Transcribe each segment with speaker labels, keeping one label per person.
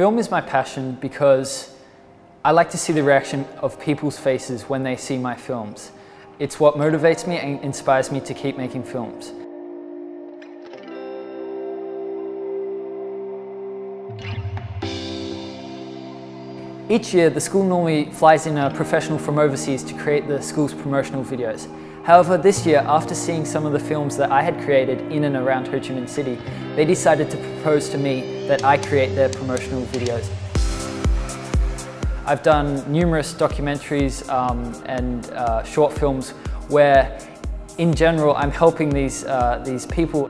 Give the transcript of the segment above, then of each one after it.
Speaker 1: Film is my passion because I like to see the reaction of people's faces when they see my films. It's what motivates me and inspires me to keep making films. Each year, the school normally flies in a professional from overseas to create the school's promotional videos. However, this year, after seeing some of the films that I had created in and around Ho Chi Minh City, they decided to propose to me that I create their promotional videos. I've done numerous documentaries um, and uh, short films where, in general, I'm helping these, uh, these people.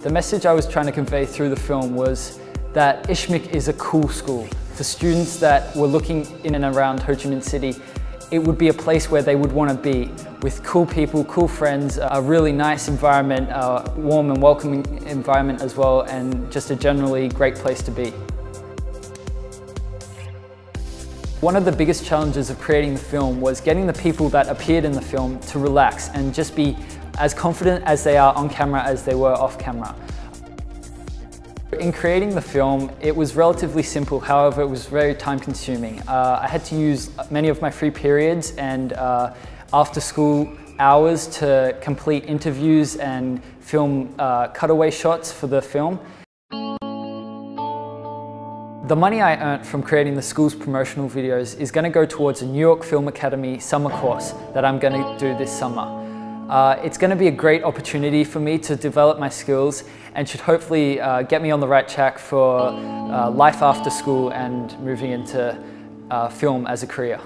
Speaker 1: The message I was trying to convey through the film was that ISHCMC is a cool school for students that were looking in and around Ho Chi Minh City, it would be a place where they would want to be with cool people, cool friends, a really nice environment, a warm and welcoming environment as well, and just a generally great place to be. One of the biggest challenges of creating the film was getting the people that appeared in the film to relax and just be as confident as they are on camera as they were off camera. In creating the film, it was relatively simple, however it was very time consuming. Uh, I had to use many of my free periods and uh, after school hours to complete interviews and film uh, cutaway shots for the film. The money I earned from creating the school's promotional videos is going to go towards a New York Film Academy summer course that I'm going to do this summer. Uh, it's going to be a great opportunity for me to develop my skills and should hopefully uh, get me on the right track for uh, life after school and moving into uh, film as a career.